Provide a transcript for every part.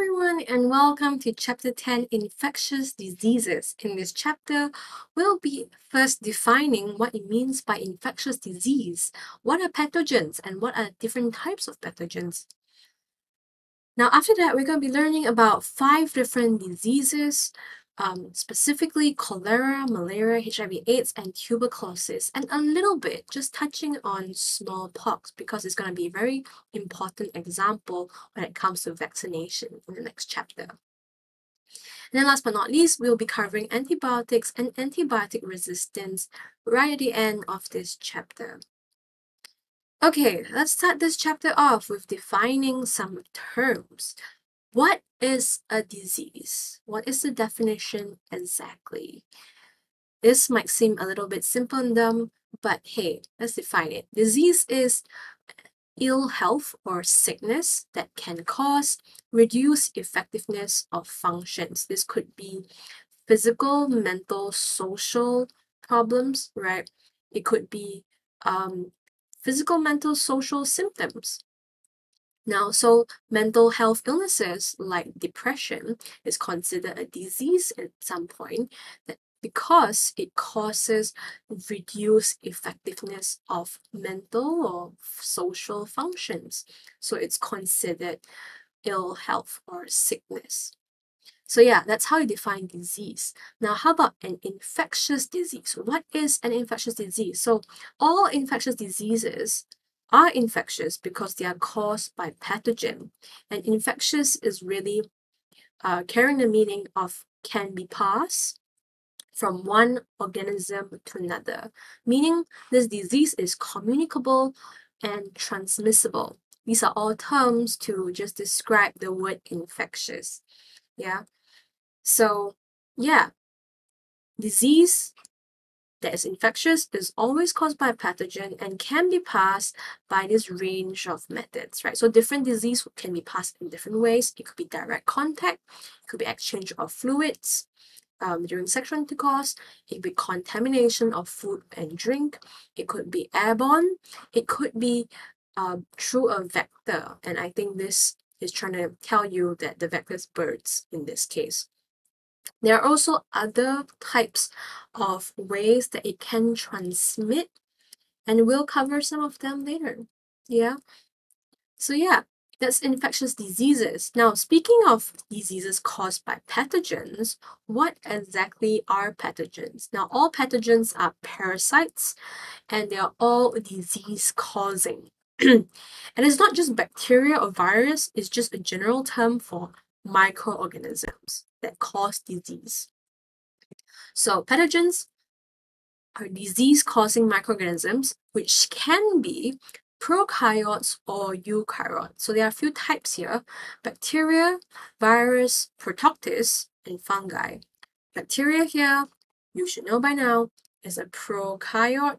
everyone, and welcome to Chapter 10 Infectious Diseases. In this chapter, we'll be first defining what it means by infectious disease, what are pathogens, and what are different types of pathogens. Now, after that, we're going to be learning about five different diseases, um, specifically cholera, malaria, HIV AIDS, and tuberculosis, and a little bit just touching on smallpox because it's going to be a very important example when it comes to vaccination in the next chapter. And then last but not least, we'll be covering antibiotics and antibiotic resistance right at the end of this chapter. Okay, let's start this chapter off with defining some terms. What is a disease? What is the definition exactly? This might seem a little bit simple and dumb, but hey, let's define it. Disease is ill health or sickness that can cause reduced effectiveness of functions. This could be physical, mental, social problems, right? It could be um, physical, mental, social symptoms. Now, so mental health illnesses like depression is considered a disease at some point that because it causes reduced effectiveness of mental or social functions. So it's considered ill health or sickness. So yeah, that's how you define disease. Now, how about an infectious disease? What is an infectious disease? So all infectious diseases are infectious because they are caused by pathogen. And infectious is really uh, carrying the meaning of can be passed from one organism to another, meaning this disease is communicable and transmissible. These are all terms to just describe the word infectious. Yeah. So, yeah, disease that is infectious is always caused by a pathogen and can be passed by this range of methods, right? So different disease can be passed in different ways. It could be direct contact, it could be exchange of fluids um, during sexual intercourse, it could be contamination of food and drink, it could be airborne, it could be uh, through a vector. And I think this is trying to tell you that the vector is birds in this case. There are also other types of ways that it can transmit, and we'll cover some of them later. Yeah. So, yeah, that's infectious diseases. Now, speaking of diseases caused by pathogens, what exactly are pathogens? Now, all pathogens are parasites and they are all disease causing. and it's not just bacteria or virus, it's just a general term for microorganisms that cause disease. So pathogens are disease-causing microorganisms which can be prokaryotes or eukaryotes. So there are a few types here, bacteria, virus, protoctis, and fungi. Bacteria here, you should know by now, is a prokaryote.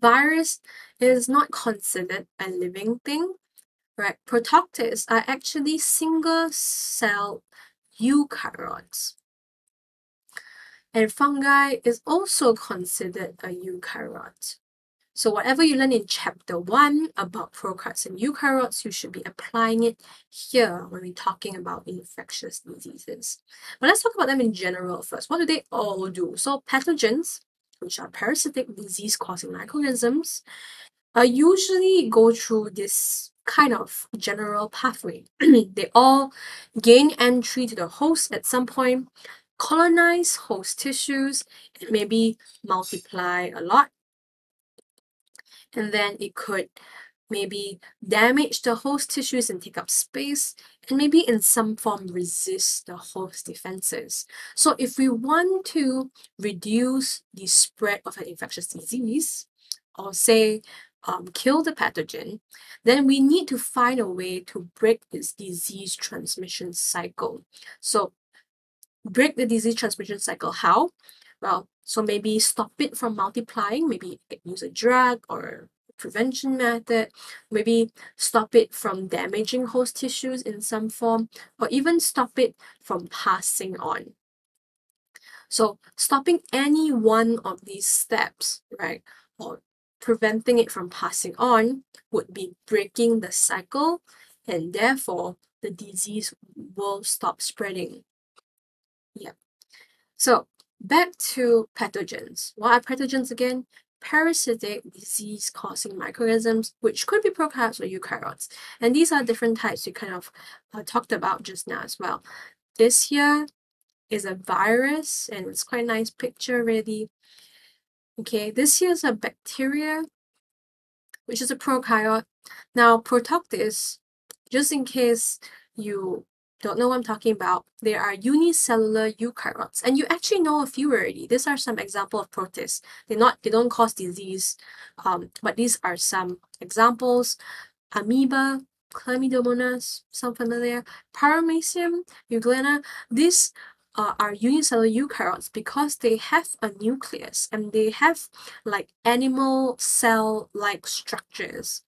Virus is not considered a living thing, right? Protoctis are actually single-cell eukaryotes. And fungi is also considered a eukaryote. So whatever you learn in chapter 1 about prokaryotes and eukaryotes, you should be applying it here when we're talking about infectious diseases. But let's talk about them in general first. What do they all do? So pathogens, which are parasitic disease-causing microorganisms, uh, usually go through this kind of general pathway. they all gain entry to the host at some point, colonize host tissues, and maybe multiply a lot. And then it could maybe damage the host tissues and take up space, and maybe in some form resist the host defenses. So if we want to reduce the spread of an infectious disease, or say um, kill the pathogen, then we need to find a way to break its disease transmission cycle. So break the disease transmission cycle, how? Well, so maybe stop it from multiplying, maybe use a drug or prevention method, maybe stop it from damaging host tissues in some form, or even stop it from passing on. So stopping any one of these steps, right, or preventing it from passing on would be breaking the cycle and therefore the disease will stop spreading. Yeah. So back to pathogens. What are pathogens again? Parasitic disease causing microorganisms, which could be prokaryotes or eukaryotes. And these are different types we kind of uh, talked about just now as well. This here is a virus, and it's quite a nice picture really. Okay, this here is a bacteria, which is a prokaryote. Now, Protoctis, just in case you don't know what I'm talking about, there are unicellular eukaryotes, and you actually know a few already. These are some example of protists. They're not, they don't cause disease, um, but these are some examples. Amoeba, Chlamydomonas, some familiar, Paramecium, Euglena. These uh, are unicellular eukaryotes because they have a nucleus and they have like animal cell-like structures,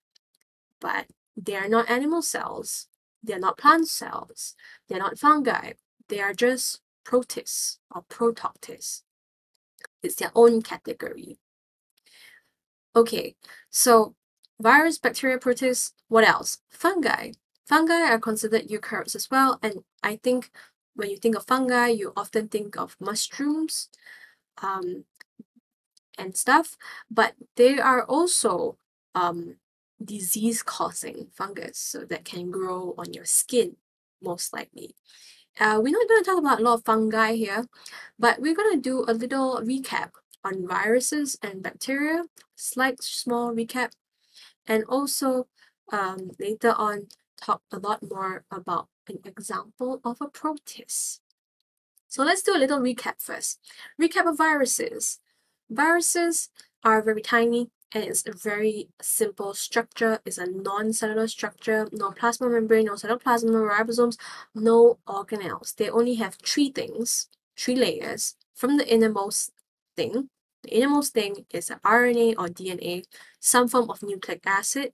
but they are not animal cells. They're not plant cells. They're not fungi. They are just protists or protoctists. It's their own category. Okay, so virus, bacteria, protists, what else? Fungi. Fungi are considered eukaryotes as well, and I think when you think of fungi, you often think of mushrooms um, and stuff, but they are also um, disease causing fungus so that can grow on your skin most likely. Uh, we're not going to talk about a lot of fungi here, but we're going to do a little recap on viruses and bacteria, slight small recap, and also um, later on talk a lot more about an example of a protist. So let's do a little recap first. Recap of viruses. Viruses are very tiny and it's a very simple structure. It's a non-cellular structure, no plasma membrane, no cytoplasm, no ribosomes, no organelles. They only have three things, three layers from the innermost thing. The innermost thing is a RNA or DNA, some form of nucleic acid.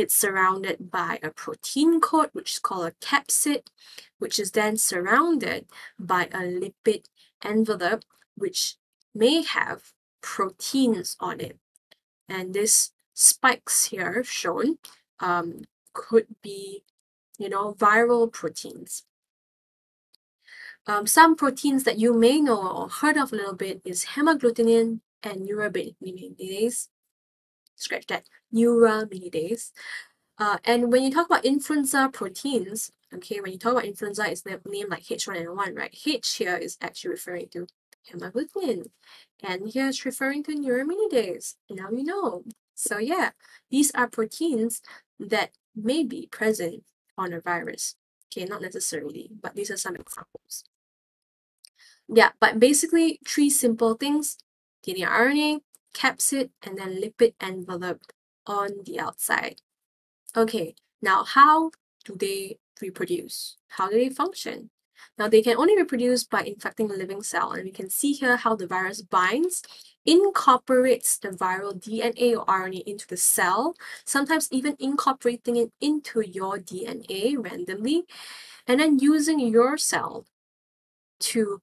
It's surrounded by a protein coat, which is called a capsid, which is then surrounded by a lipid envelope, which may have proteins on it and this spikes here shown um, could be, you know, viral proteins. Um, some proteins that you may know or heard of a little bit is hemagglutinin and neuraminidase. Scratch that, neuraminidase. Uh, and when you talk about influenza proteins, okay, when you talk about influenza, it's named like H1N1, right? H here is actually referring to hemagglutinin. And here it's referring to neuraminidase. Now we know. So yeah, these are proteins that may be present on a virus. Okay, not necessarily, but these are some examples. Yeah, but basically three simple things, DNA RNA, capsid, and then lipid envelope on the outside. Okay, now how do they reproduce? How do they function? Now, they can only reproduce by infecting a living cell, and we can see here how the virus binds, incorporates the viral DNA or RNA into the cell, sometimes even incorporating it into your DNA randomly, and then using your cell to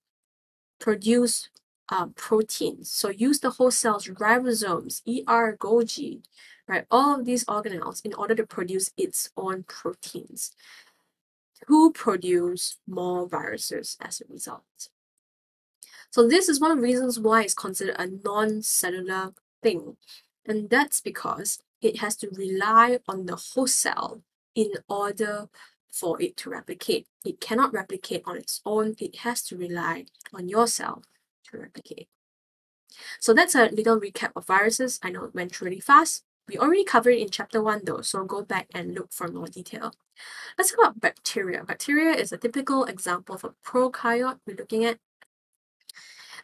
produce uh, proteins. So use the host cell's ribosomes, ER, Golgi, right? All of these organelles in order to produce its own proteins who produce more viruses as a result. So this is one of the reasons why it's considered a non-cellular thing. And that's because it has to rely on the host cell in order for it to replicate. It cannot replicate on its own. It has to rely on your cell to replicate. So that's a little recap of viruses. I know it went really fast. We already covered it in chapter 1 though, so go back and look for more detail. Let's talk about bacteria. Bacteria is a typical example of a prokaryote we're looking at.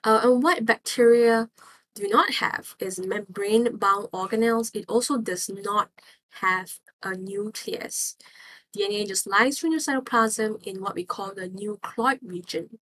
Uh, and what bacteria do not have is membrane-bound organelles. It also does not have a nucleus. DNA just lies through the cytoplasm in what we call the nucleoid region.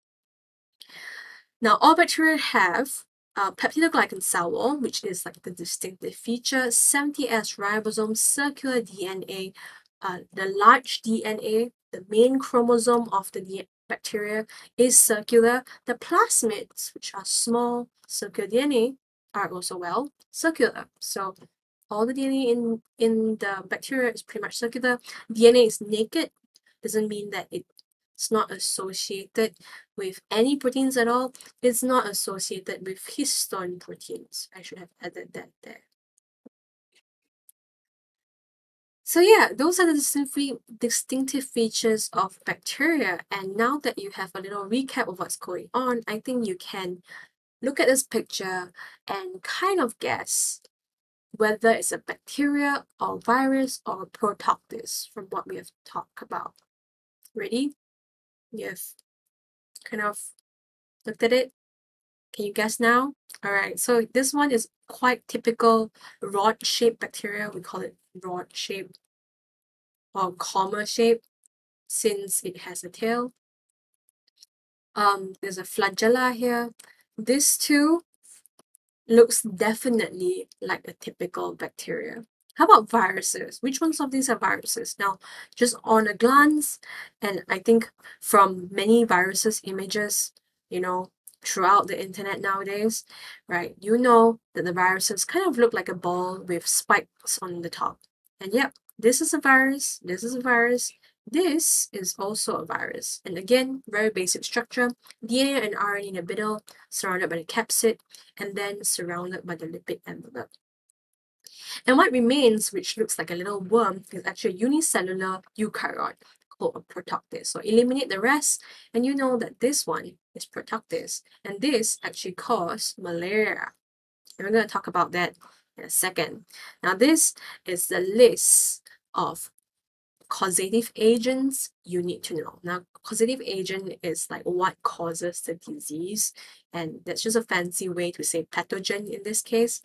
Now, all bacteria have uh, peptidoglycan cell wall, which is like the distinctive feature, 70S ribosome, circular DNA, uh, the large DNA, the main chromosome of the bacteria is circular. The plasmids, which are small circular DNA, are also well circular. So all the DNA in, in the bacteria is pretty much circular. DNA is naked, doesn't mean that it's not associated with any proteins at all. It's not associated with histone proteins. I should have added that there. So yeah, those are the distinctive features of bacteria. And now that you have a little recap of what's going on, I think you can look at this picture and kind of guess whether it's a bacteria or virus or protoctis from what we have talked about. Ready? Yes. Kind of looked at it. Can you guess now? All right, so this one is quite typical rod-shaped bacteria. We call it rod-shaped or comma shape since it has a tail. Um, there's a flagella here. This too looks definitely like a typical bacteria. How about viruses? Which ones of these are viruses? Now, just on a glance, and I think from many viruses images, you know, throughout the internet nowadays, right, you know that the viruses kind of look like a ball with spikes on the top. And yep, this is a virus, this is a virus, this is also a virus. And again, very basic structure, DNA and RNA in the middle, surrounded by the capsid, and then surrounded by the lipid envelope. And what remains, which looks like a little worm, is actually a unicellular eukaryote called a protoctis. So eliminate the rest, and you know that this one is protoctis, and this actually causes malaria. And we're going to talk about that in a second. Now, this is the list of causative agents you need to know. Now, causative agent is like what causes the disease, and that's just a fancy way to say pathogen in this case.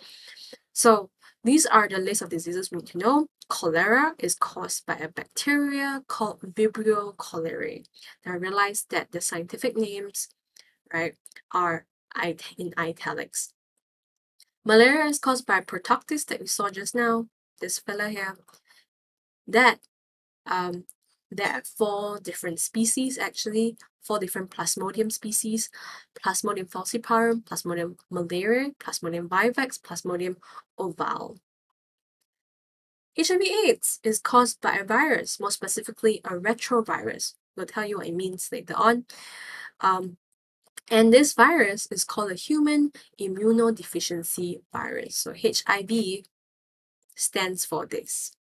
So these are the list of diseases we need to know. Cholera is caused by a bacteria called Vibrio cholerae. Now I realize that the scientific names, right, are in italics. Malaria is caused by Protoctis that we saw just now, this fella here. That um, there are four different species actually, four different Plasmodium species, Plasmodium falciparum, Plasmodium malariae, Plasmodium vivax, Plasmodium ovale. HIV AIDS is caused by a virus, more specifically a retrovirus. We'll tell you what it means later on. Um, and this virus is called a human immunodeficiency virus. So HIV stands for this.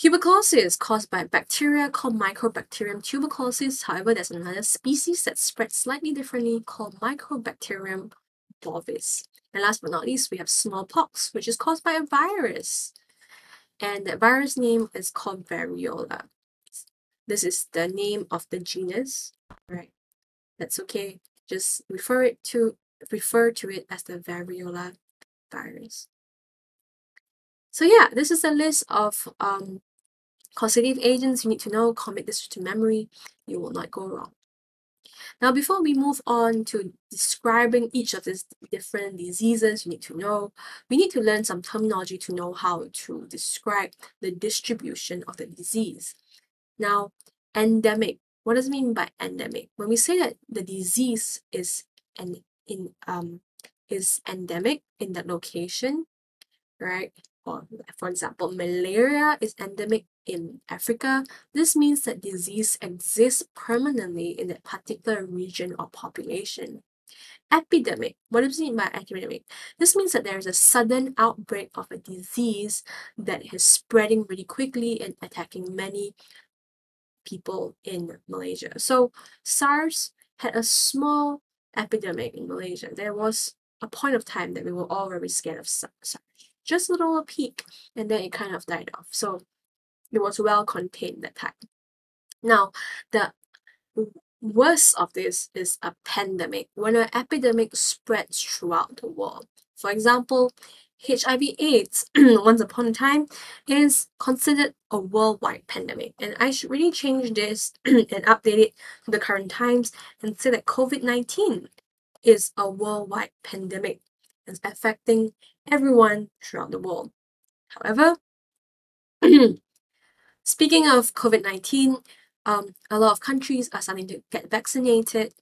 Tuberculosis caused by bacteria called Mycobacterium tuberculosis. However, there's another species that spreads slightly differently called Mycobacterium bovis. And last but not least, we have smallpox, which is caused by a virus. And the virus name is called variola. This is the name of the genus, right? That's okay. Just refer it to refer to it as the variola virus. So yeah, this is a list of um, Causative agents you need to know, commit this to memory, you will not go wrong. Now, before we move on to describing each of these different diseases you need to know, we need to learn some terminology to know how to describe the distribution of the disease. Now, endemic, what does it mean by endemic? When we say that the disease is an in um is endemic in that location, right? Or for example, malaria is endemic in Africa, this means that disease exists permanently in that particular region or population. Epidemic. What does it mean by epidemic? This means that there is a sudden outbreak of a disease that is spreading really quickly and attacking many people in Malaysia. So SARS had a small epidemic in Malaysia. There was a point of time that we were all very scared of SARS. Just a little peak, and then it kind of died off. So it was well contained that time. Now, the worst of this is a pandemic, when an epidemic spreads throughout the world. For example, HIV AIDS, once upon a time, is considered a worldwide pandemic. And I should really change this and update it to the current times and say that COVID 19 is a worldwide pandemic and affecting everyone throughout the world. However, Speaking of COVID 19, um, a lot of countries are starting to get vaccinated,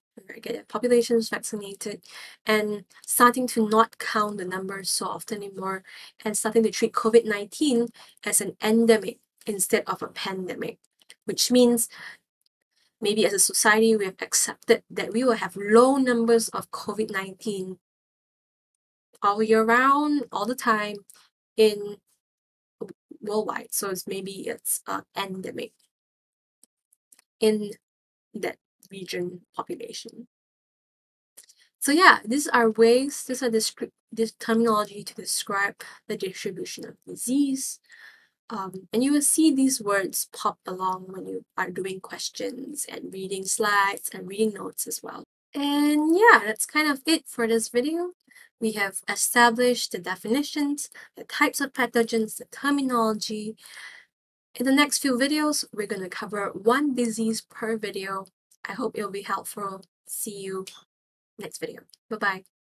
get their populations vaccinated and starting to not count the numbers so often anymore and starting to treat COVID-19 as an endemic instead of a pandemic, which means maybe as a society we have accepted that we will have low numbers of COVID-19 all year round, all the time in worldwide. So it's maybe it's uh, endemic in that region population. So yeah, these are ways, these are this terminology to describe the distribution of disease. Um, and you will see these words pop along when you are doing questions and reading slides and reading notes as well. And yeah, that's kind of it for this video. We have established the definitions, the types of pathogens, the terminology. In the next few videos, we're going to cover one disease per video. I hope it'll be helpful. See you next video. Bye-bye.